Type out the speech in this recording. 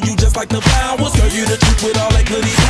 you just like the flowers. Girl, you the truth with all that goodies.